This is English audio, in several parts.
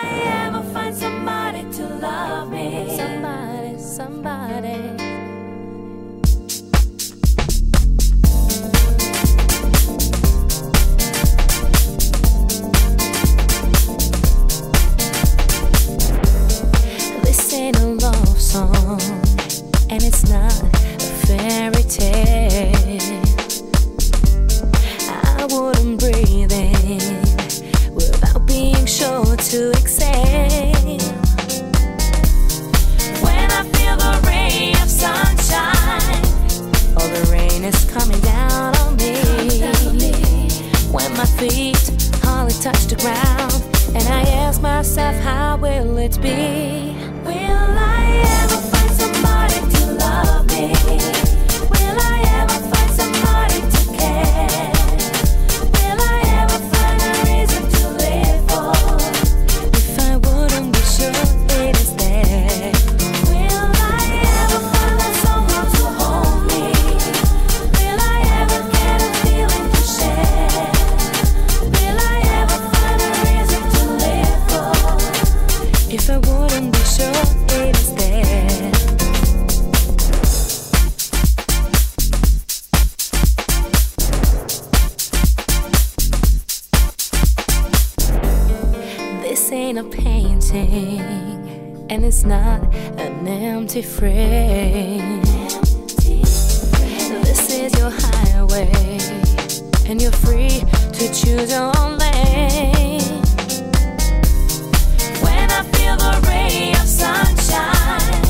I ever find somebody to love me, somebody, somebody. ain't a love song, and it's not a fairy tale. rain is coming down on me. When my feet hardly touch the ground, and I ask myself, how will it be? ain't a painting, and it's not an empty frame. This is your highway, and you're free to choose your own lane. When I feel the ray of sunshine,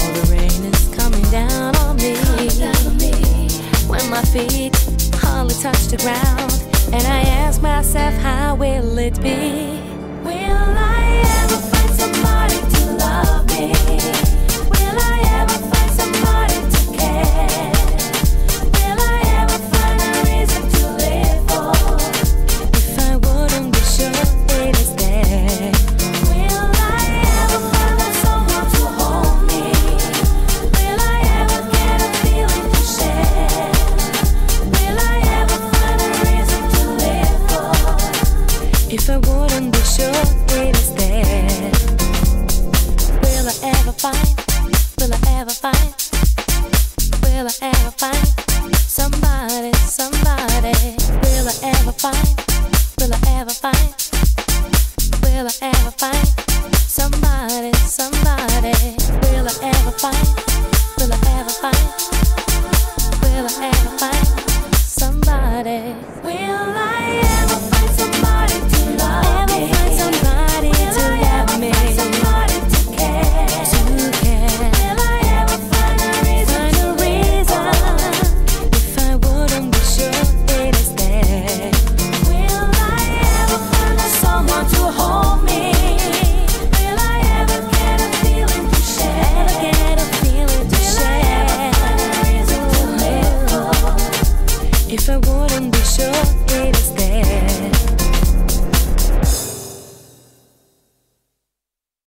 all the rain is coming down on me. When my feet hardly touch the ground, and I ask myself, how will it be? will I ever find somebody, somebody? Will I ever find? Will I ever find? Will I ever find? be sure it is there.